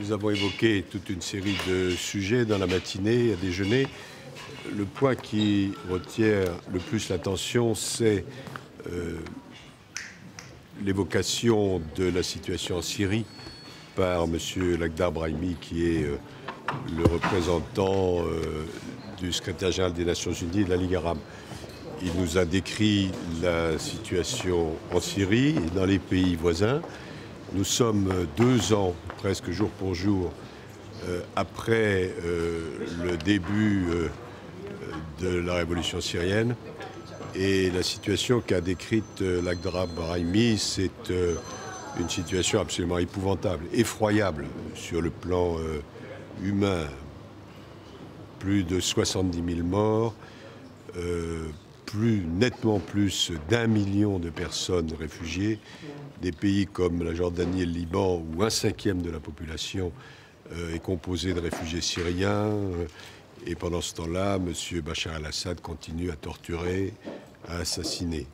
Nous avons évoqué toute une série de sujets dans la matinée, à déjeuner. Le point qui retient le plus l'attention, c'est euh, l'évocation de la situation en Syrie par M. Lagdar Brahimi, qui est euh, le représentant euh, du secrétaire général des Nations Unies de la Ligue arabe. Il nous a décrit la situation en Syrie et dans les pays voisins. Nous sommes deux ans, presque jour pour jour, euh, après le début de la révolution syrienne. Et la situation qu'a décrite Lagdar Brahimi, c'est une situation absolument épouvantable, effroyable sur le plan euh, humain. Plus de 70 000 morts, euh, plus, nettement plus d'un million de personnes réfugiées, des pays comme la Jordanie et le Liban, où un cinquième de la population euh, est composé de réfugiés syriens. Et pendant ce temps-là, M. Bachar al-Assad continue à torturer, à assassiner.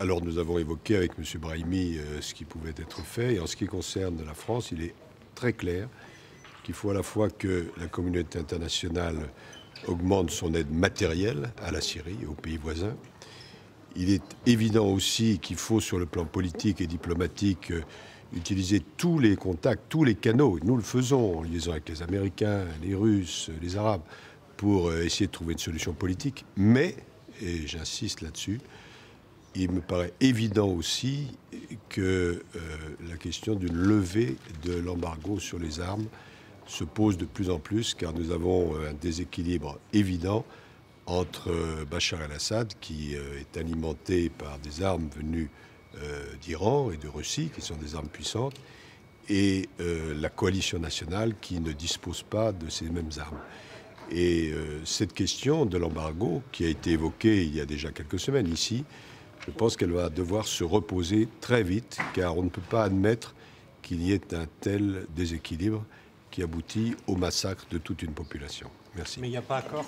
Alors nous avons évoqué avec M. Brahimi euh, ce qui pouvait être fait. Et en ce qui concerne la France, il est très clair qu'il faut à la fois que la communauté internationale augmente son aide matérielle à la Syrie et aux pays voisins. Il est évident aussi qu'il faut, sur le plan politique et diplomatique, euh, utiliser tous les contacts, tous les canaux. Nous le faisons en liaison avec les Américains, les Russes, les Arabes, pour euh, essayer de trouver une solution politique. Mais, et j'insiste là-dessus, il me paraît évident aussi que euh, la question d'une levée de l'embargo sur les armes se pose de plus en plus, car nous avons euh, un déséquilibre évident entre euh, Bachar el-Assad, qui est alimenté par des armes venues d'Iran et de Russie, qui sont des armes puissantes, et la coalition nationale qui ne dispose pas de ces mêmes armes. Et cette question de l'embargo, qui a été évoquée il y a déjà quelques semaines ici, je pense qu'elle va devoir se reposer très vite, car on ne peut pas admettre qu'il y ait un tel déséquilibre qui aboutit au massacre de toute une population. Merci. Mais il n'y a pas accord?